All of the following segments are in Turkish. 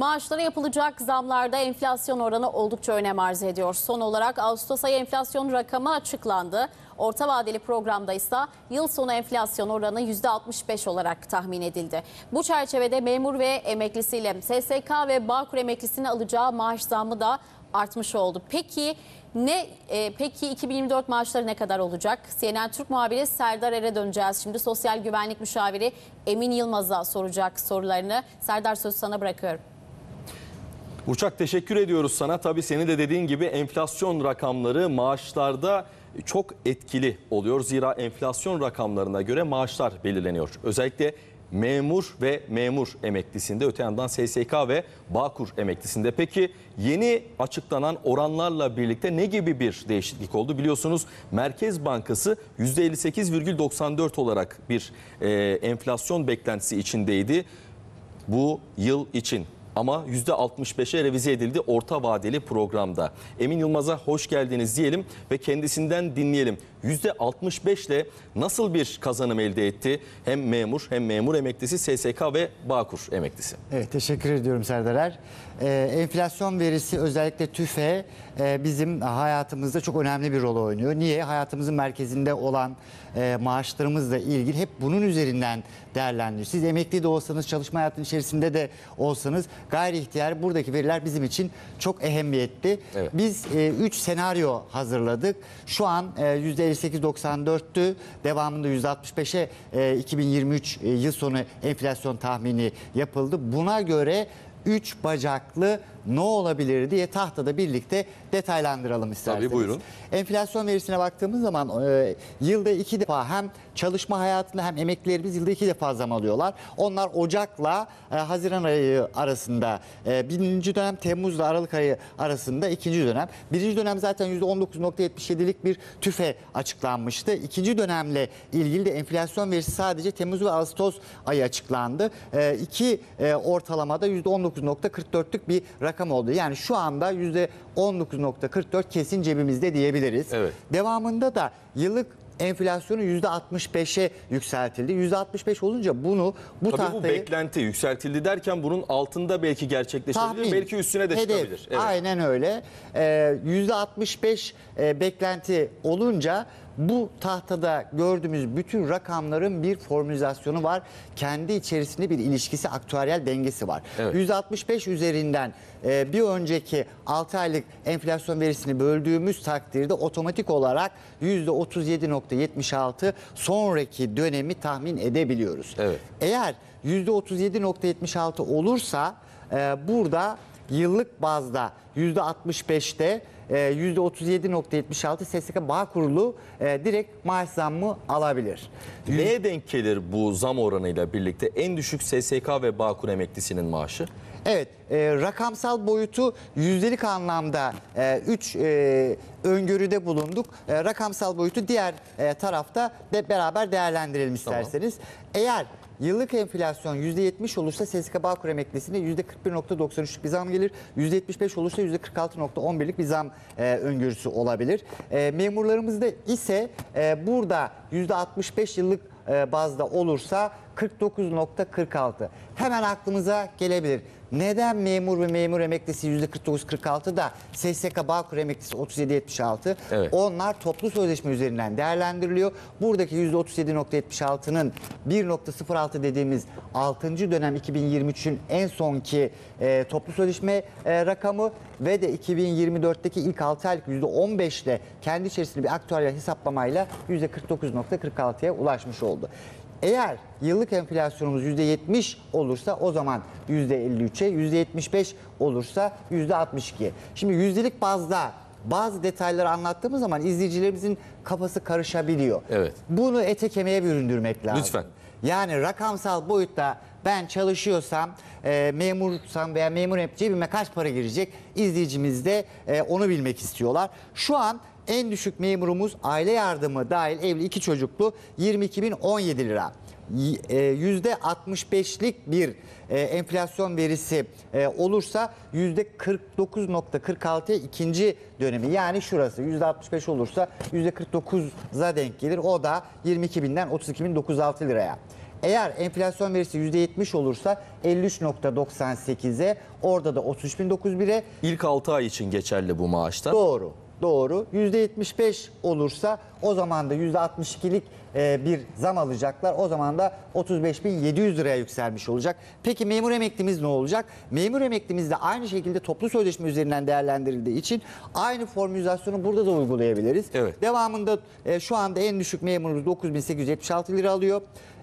Maaşlara yapılacak zamlarda enflasyon oranı oldukça önem arz ediyor. Son olarak Ağustos ayı enflasyon rakamı açıklandı. Orta vadeli programda ise yıl sonu enflasyon oranı %65 olarak tahmin edildi. Bu çerçevede memur ve emeklisiyle SSK ve Bağkur emeklisinin alacağı maaş zammı da artmış oldu. Peki ne e, peki 2024 maaşları ne kadar olacak? CNN Türk muhabiri Serdar Er'e döneceğiz. Şimdi sosyal güvenlik müşaviri Emin Yılmaz'a soracak sorularını. Serdar sözü sana bırakıyorum. Uçak teşekkür ediyoruz sana. Tabii senin de dediğin gibi enflasyon rakamları maaşlarda çok etkili oluyor. Zira enflasyon rakamlarına göre maaşlar belirleniyor. Özellikle memur ve memur emeklisinde öte yandan SSK ve Bağkur emeklisinde. Peki yeni açıklanan oranlarla birlikte ne gibi bir değişiklik oldu? Biliyorsunuz Merkez Bankası %58,94 olarak bir e, enflasyon beklentisi içindeydi bu yıl için. Ama %65'e revize edildi orta vadeli programda. Emin Yılmaz'a hoş geldiniz diyelim ve kendisinden dinleyelim. %65 ile nasıl bir kazanım elde etti? Hem memur hem memur emeklisi SSK ve Bağkur emeklisi. Evet teşekkür ediyorum Serdar Er. Ee, enflasyon verisi özellikle TÜFE e, bizim hayatımızda çok önemli bir rol oynuyor. Niye? Hayatımızın merkezinde olan e, maaşlarımızla ilgili hep bunun üzerinden değerlendiriyor. Siz emekli de olsanız, çalışma hayatının içerisinde de olsanız gayri ihtiyar buradaki veriler bizim için çok ehemmiyetli. Evet. Biz 3 senaryo hazırladık. Şu an e, %58.94'tü. Devamında %65'e e, 2023 e, yıl sonu enflasyon tahmini yapıldı. Buna göre 3 bacaklı ne olabilir diye tahtada birlikte detaylandıralım isterseniz. Tabii, buyurun. Enflasyon verisine baktığımız zaman e, yılda iki defa hem çalışma hayatında hem emeklilerimiz yılda iki defa zam alıyorlar. Onlar Ocak'la e, Haziran ayı arasında e, birinci dönem Temmuz'la Aralık ayı arasında ikinci dönem. Birinci dönem zaten %19.77'lik bir tüfe açıklanmıştı. İkinci dönemle ilgili de enflasyon verisi sadece Temmuz ve Ağustos ayı açıklandı. E, iki e, ortalamada %19.44'lük bir rakam oldu. Yani şu anda %19.44 kesin cebimizde diyebiliriz. Evet. Devamında da yıllık enflasyonu %65'e yükseltildi. %65 olunca bunu bu Tabii bu tahtayı beklenti yükseltildi derken bunun altında belki gerçekleşebilir, tahmin, belki üstüne de hedef. çıkabilir. Evet. Aynen öyle. Ee, %65 e, beklenti olunca bu tahtada gördüğümüz bütün rakamların bir formülizasyonu var. Kendi içerisinde bir ilişkisi, aktüeryel dengesi var. Evet. %65 üzerinden e, bir önceki 6 aylık enflasyon verisini böldüğümüz takdirde otomatik olarak %37.76 sonraki dönemi tahmin edebiliyoruz. Evet. Eğer %37.76 olursa e, burada yıllık bazda %65'te e, %37.76 SSK bağ kurulu e, direkt maaş zammı alabilir. Neye denk gelir bu zam oranıyla birlikte en düşük SSK ve Bağkur emeklisinin maaşı? Evet, e, rakamsal boyutu yüzdelik anlamda 3 öngörüde bulunduk. E, rakamsal boyutu diğer e, tarafta de beraber değerlendirelim isterseniz. Eğer yıllık enflasyon %70 olursa SSK Bağkur emeklisine %41.93'lük bir zam gelir. %75 olursa %46.11'lik bir zam e, öngörüsü olabilir. E, memurlarımızda ise e, burada %65 yıllık e, bazda olursa 49.46. Hemen aklımıza gelebilir. Neden memur ve memur emeklisi %49-46 da SSK Bağkur emeklisi 37-76? Evet. Onlar toplu sözleşme üzerinden değerlendiriliyor. Buradaki %37.76'nın 1.06 dediğimiz 6. dönem 2023'ün en sonki e, toplu sözleşme e, rakamı ve de 2024'teki ilk 6 aylık %15 ile kendi içerisinde bir aktüeryel hesaplamayla %49.46'ya ulaşmış oldu. Eğer yıllık enflasyonumuz %70 olursa o zaman %53'e, %75 olursa %62'ye. Şimdi yüzdelik bazda bazı detayları anlattığımız zaman izleyicilerimizin kafası karışabiliyor. Evet. Bunu ete kemiğe büründürmek lazım. Lütfen. Yani rakamsal boyutta ben çalışıyorsam, e, memursam veya memur hep cebime kaç para girecek izleyicimiz de e, onu bilmek istiyorlar. Şu an en düşük memurumuz aile yardımı dahil evli iki çocuklu 22.017 lira. Y- e, %65'lik bir e, enflasyon verisi e, olursa %49.46'ya ikinci dönemi yani şurası %65 olursa %49'a denk gelir. O da 22.000'den 32.906 liraya. Eğer enflasyon verisi %70 olursa 53.98'e orada da 33.001'e İlk 6 ay için geçerli bu maaşlar. Doğru. Doğru. %75 olursa o zaman da %62'lik e, bir zam alacaklar. O zaman da 35.700 liraya yükselmiş olacak. Peki memur emeklimiz ne olacak? Memur emeklimiz de aynı şekilde toplu sözleşme üzerinden değerlendirildiği için aynı formülizasyonu burada da uygulayabiliriz. Evet. Devamında e, şu anda en düşük memurumuz 9876 lira alıyor.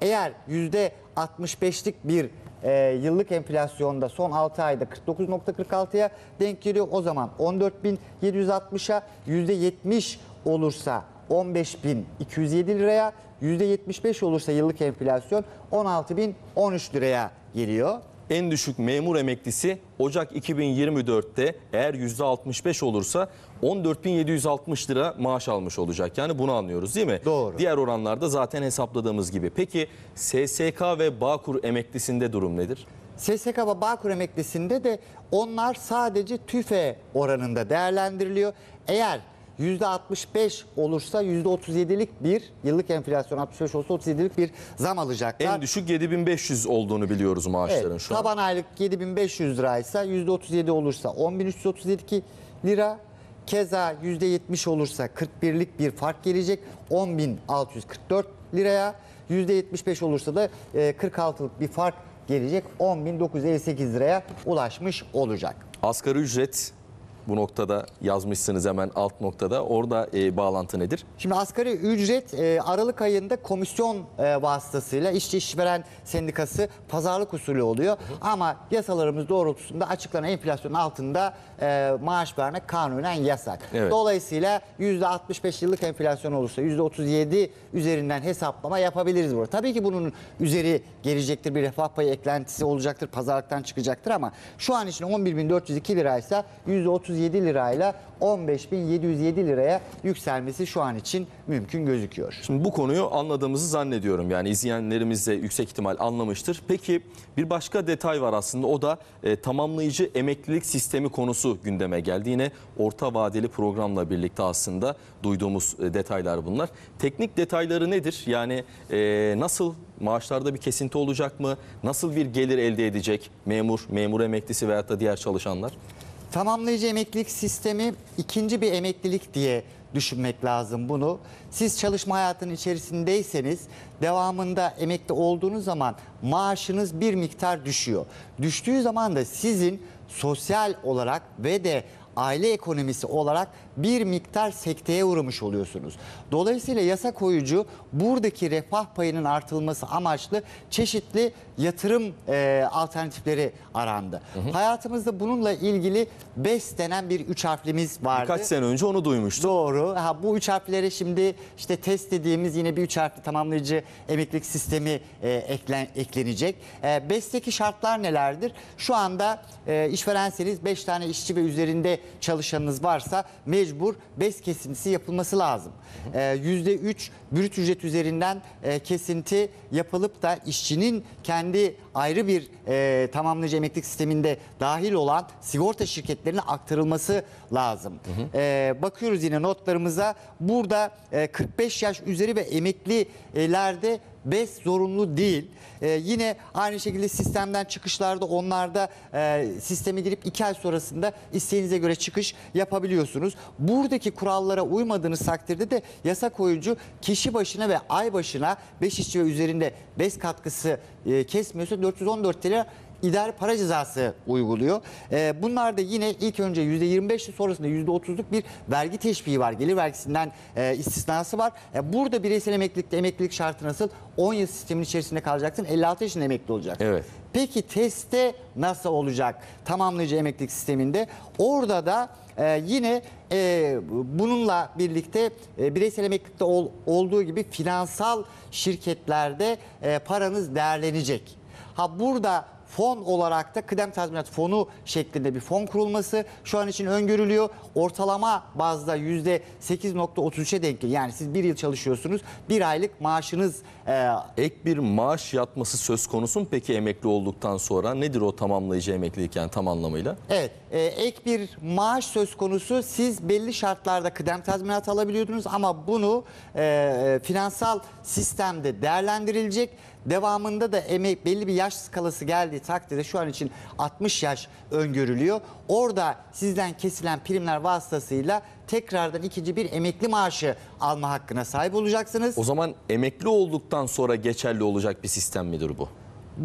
Eğer %65'lik bir e, yıllık enflasyonda son 6 ayda 49.46'ya denk geliyor. O zaman 14.760'a %70 olursa 15.207 liraya, %75 olursa yıllık enflasyon 16.013 liraya geliyor. En düşük memur emeklisi Ocak 2024'te eğer %65 olursa 14.760 lira maaş almış olacak. Yani bunu anlıyoruz değil mi? Doğru. Diğer oranlarda zaten hesapladığımız gibi. Peki SSK ve Bağkur emeklisinde durum nedir? SSK ve Bağkur emeklisinde de onlar sadece tüfe oranında değerlendiriliyor. Eğer %65 olursa %37'lik bir yıllık enflasyon 65 olsa 37'lik bir zam alacaklar. En düşük 7500 olduğunu biliyoruz maaşların Evet, şu an. taban aylık 7500 liraysa %37 olursa 10332 lira. Keza %70 olursa 41'lik bir fark gelecek 10644 liraya. %75 olursa da e, 46'lık bir fark gelecek 10958 liraya ulaşmış olacak. Asgari ücret bu noktada yazmışsınız hemen alt noktada. Orada e, bağlantı nedir? Şimdi asgari ücret e, Aralık ayında komisyon e, vasıtasıyla işçi işveren sendikası pazarlık usulü oluyor. Ama yasalarımız doğrultusunda açıklanan enflasyon altında e, maaş vermek kanunen yasak. Evet. Dolayısıyla %65 yıllık enflasyon olursa %37 üzerinden hesaplama yapabiliriz burada. Tabii ki bunun üzeri gelecektir bir refah payı eklentisi olacaktır pazarlıktan çıkacaktır ama şu an için 11.402 liraysa %37 lirayla 15.707 liraya yükselmesi şu an için mümkün gözüküyor. Şimdi bu konuyu anladığımızı zannediyorum. Yani izleyenlerimiz de yüksek ihtimal anlamıştır. Peki bir başka detay var aslında o da e, tamamlayıcı emeklilik sistemi konusu gündeme geldi. Yine orta vadeli programla birlikte aslında duyduğumuz e, detaylar bunlar. Teknik detayları nedir? Yani e, nasıl maaşlarda bir kesinti olacak mı? Nasıl bir gelir elde edecek memur, memur emeklisi veyahut da diğer çalışanlar? Tamamlayıcı emeklilik sistemi ikinci bir emeklilik diye düşünmek lazım bunu. Siz çalışma hayatının içerisindeyseniz devamında emekli olduğunuz zaman maaşınız bir miktar düşüyor. Düştüğü zaman da sizin sosyal olarak ve de aile ekonomisi olarak bir miktar sekteye uğramış oluyorsunuz. Dolayısıyla yasa koyucu buradaki refah payının artılması amaçlı çeşitli yatırım e, alternatifleri arandı. Hayatımızda bununla ilgili BES denen bir üç harflimiz vardı. Kaç sene önce onu duymuştum. Doğru. Ha, bu üç harflere şimdi işte test dediğimiz yine bir üç harfli tamamlayıcı emeklilik sistemi e, eklen, eklenecek. E, BES'teki şartlar nelerdir? Şu anda e, işverenseniz 5 tane işçi ve üzerinde çalışanınız varsa mecbur BES kesintisi yapılması lazım. E, %3 brüt ücret üzerinden e, kesinti yapılıp da işçinin kendi ayrı bir e, tamamlayıcı emeklilik sisteminde dahil olan sigorta şirketlerine aktarılması lazım. E, bakıyoruz yine notlarımıza. Burada e, 45 yaş üzeri ve emeklilerde BES zorunlu değil. E, yine aynı şekilde sistemden çıkışlarda onlarda e, sisteme girip 2 ay sonrasında isteğinize göre çıkış yapabiliyorsunuz. Buradaki kurallara uymadığınız takdirde de yasa koyucu kişi başına ve ay başına 5 işçi ve üzerinde BES katkısı e, kesmiyorsa 414 TL idari para cezası uyguluyor. Ee, bunlar da yine ilk önce %25 sonrasında %30'luk bir vergi teşviği var. Gelir vergisinden e, istisnası var. E, burada bireysel emeklilikte emeklilik şartı nasıl? 10 yıl sistemin içerisinde kalacaksın. 56 yaşında emekli olacaksın. Evet. Peki testte nasıl olacak tamamlayıcı emeklilik sisteminde? Orada da e, yine e, bununla birlikte e, bireysel emeklilikte ol- olduğu gibi finansal şirketlerde e, paranız değerlenecek. Ha burada fon olarak da kıdem tazminat fonu şeklinde bir fon kurulması şu an için öngörülüyor. Ortalama bazda %8.33'e denk geliyor. Yani siz bir yıl çalışıyorsunuz. Bir aylık maaşınız e, Ek bir maaş yatması söz konusu mu peki emekli olduktan sonra? Nedir o tamamlayıcı emeklilik yani tam anlamıyla? Evet, e, ek bir maaş söz konusu. Siz belli şartlarda kıdem tazminat alabiliyordunuz ama bunu e, finansal sistemde değerlendirilecek Devamında da emek belli bir yaş skalası geldiği takdirde şu an için 60 yaş öngörülüyor. Orada sizden kesilen primler vasıtasıyla tekrardan ikinci bir emekli maaşı alma hakkına sahip olacaksınız. O zaman emekli olduktan sonra geçerli olacak bir sistem midir bu?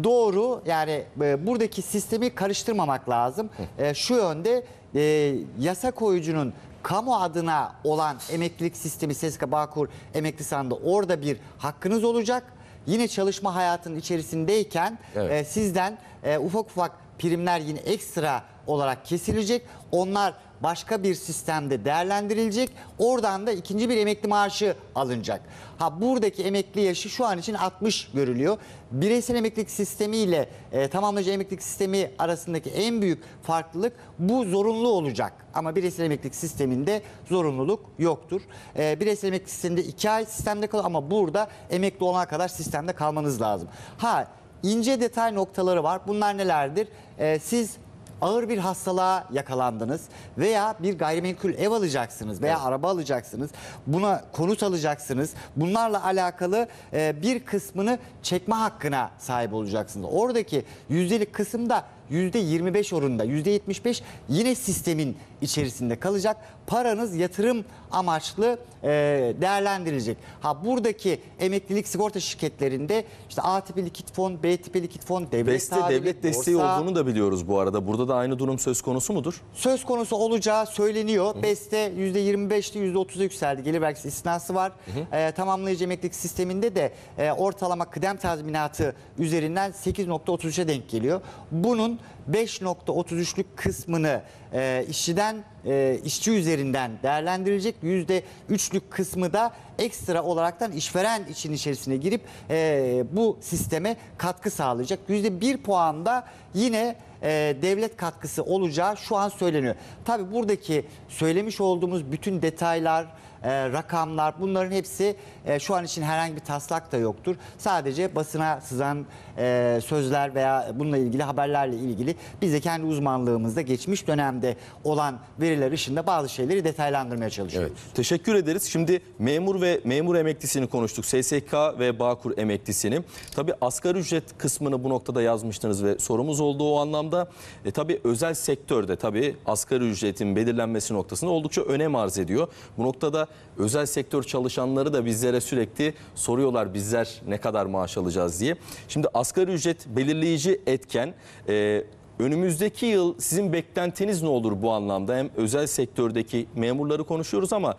Doğru yani e, buradaki sistemi karıştırmamak lazım. E, şu yönde e, yasa koyucunun kamu adına olan emeklilik sistemi SSK Bağkur emekli sandı orada bir hakkınız olacak. Yine çalışma hayatının içerisindeyken Evet. e, sizden e, ufak ufak primler yine ekstra olarak kesilecek. Onlar başka bir sistemde değerlendirilecek. Oradan da ikinci bir emekli maaşı alınacak. Ha buradaki emekli yaşı şu an için 60 görülüyor. Bireysel emeklilik sistemi ile e, tamamlayıcı emeklilik sistemi arasındaki en büyük farklılık bu zorunlu olacak. Ama bireysel emeklilik sisteminde zorunluluk yoktur. E, bireysel emeklilik sisteminde 2 ay sistemde kalıyor ama burada emekli olana kadar sistemde kalmanız lazım. Ha ince detay noktaları var. Bunlar nelerdir? E, siz ağır bir hastalığa yakalandınız veya bir gayrimenkul ev alacaksınız veya araba alacaksınız. Buna konut alacaksınız. Bunlarla alakalı e, bir kısmını çekme hakkına sahip olacaksınız. Oradaki yüzdelik kısımda %25 oranında %75 yine sistemin içerisinde kalacak. Paranız yatırım amaçlı e, değerlendirilecek. Ha buradaki emeklilik sigorta şirketlerinde işte A tipi likit fon, B tipi likit fon, devlet Beste tahvili, devlet desteği borsa- olduğunu da biliyoruz bu arada. Burada da aynı durum söz konusu mudur? söz konusu olacağı söyleniyor. BES'te %25'ti %30'a yükseldi. Gelir vergisi istisnası var. Ee, tamamlayıcı emeklilik sisteminde de e, ortalama kıdem tazminatı üzerinden 8.33'e denk geliyor. Bunun 5.33'lük kısmını e, işçiden e, işçi üzerinden değerlendirilecek. %3'lük kısmı da ekstra olaraktan işveren için içerisine girip e, bu sisteme katkı sağlayacak. %1 puan da yine e, devlet katkısı olacağı şu an söyleniyor. Tabii buradaki söylemiş olduğumuz bütün detaylar, e, rakamlar bunların hepsi e, şu an için herhangi bir taslak da yoktur. Sadece basına sızan e, sözler veya bununla ilgili haberlerle ilgili biz de kendi uzmanlığımızda geçmiş dönemde olan veriler ışığında bazı şeyleri detaylandırmaya çalışıyoruz. Evet. Teşekkür ederiz. Şimdi memur ve memur emeklisini konuştuk. SSK ve Bağkur emeklisini. Tabii asgari ücret kısmını bu noktada yazmıştınız ve sorumuz oldu o anlamda. E, tabii özel sektörde tabii asgari ücretin belirlenmesi noktasında oldukça önem arz ediyor. Bu noktada özel sektör çalışanları da bizlere sürekli soruyorlar bizler ne kadar maaş alacağız diye. Şimdi asgari ücret belirleyici etken. E, Önümüzdeki yıl sizin beklentiniz ne olur bu anlamda? Hem özel sektördeki memurları konuşuyoruz ama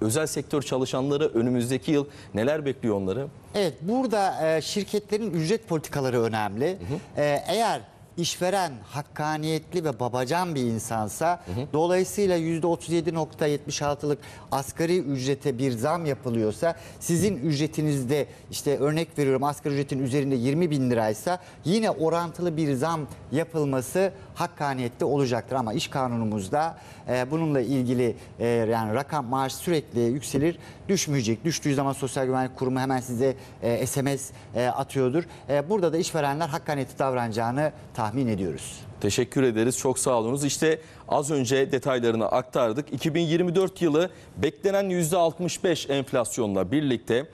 özel sektör çalışanları önümüzdeki yıl neler bekliyor onları? Evet burada e, şirketlerin ücret politikaları önemli. E, eğer işveren hakkaniyetli ve babacan bir insansa dolayısıyla %37.76'lık asgari ücrete bir zam yapılıyorsa sizin ücretinizde işte örnek veriyorum asgari ücretin üzerinde 20 bin liraysa yine orantılı bir zam yapılması hakkaniyetli olacaktır. Ama iş kanunumuzda e, bununla ilgili e, yani rakam maaş sürekli yükselir düşmeyecek. Düştüğü zaman Sosyal Güvenlik Kurumu hemen size e, SMS e, atıyordur. E, burada da işverenler hakkaniyetli davranacağını tahmin ediyoruz. Teşekkür ederiz. Çok sağ olunuz. İşte az önce detaylarını aktardık. 2024 yılı beklenen %65 enflasyonla birlikte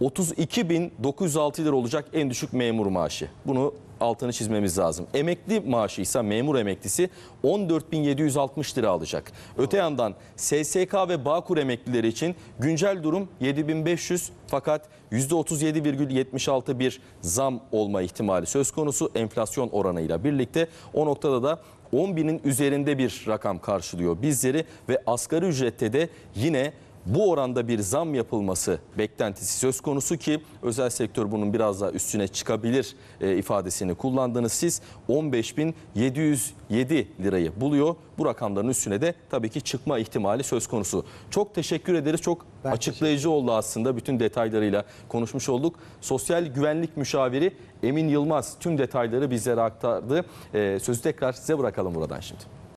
32.906 lira olacak en düşük memur maaşı. Bunu altını çizmemiz lazım. Emekli maaşı ise memur emeklisi 14.760 lira alacak. Öte yandan SSK ve Bağkur emeklileri için güncel durum 7.500 fakat %37,76 bir zam olma ihtimali söz konusu enflasyon oranıyla birlikte. O noktada da 10 binin üzerinde bir rakam karşılıyor bizleri ve asgari ücrette de yine bu oranda bir zam yapılması beklentisi söz konusu ki özel sektör bunun biraz daha üstüne çıkabilir e, ifadesini kullandınız. Siz 15.707 lirayı buluyor. Bu rakamların üstüne de tabii ki çıkma ihtimali söz konusu. Çok teşekkür ederiz. Çok Ben açıklayıcı oldu aslında. Bütün detaylarıyla konuşmuş olduk. Sosyal güvenlik müşaviri Emin Yılmaz tüm detayları bizlere aktardı. E, sözü tekrar size bırakalım buradan şimdi.